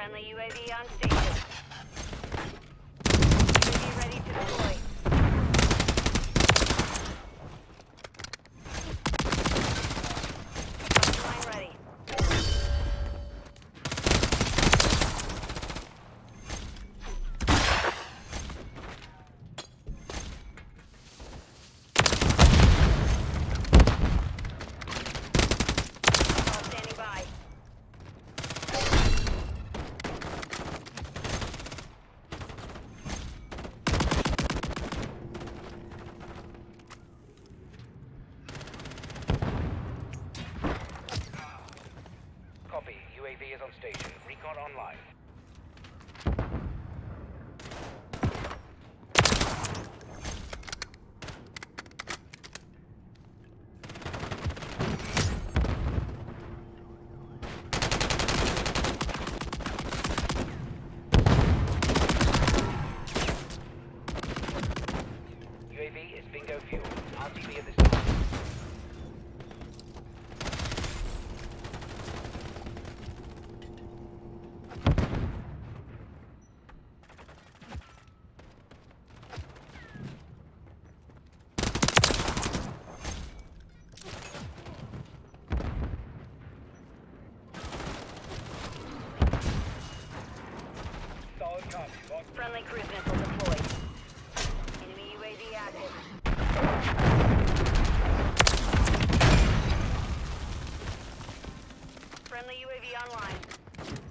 Friendly UAV on station. UAV ready to deploy. online. Friendly cruise missile deployed. Enemy UAV online.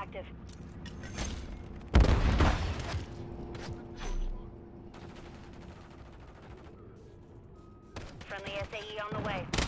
active. Friendly SAE on the way.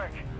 work.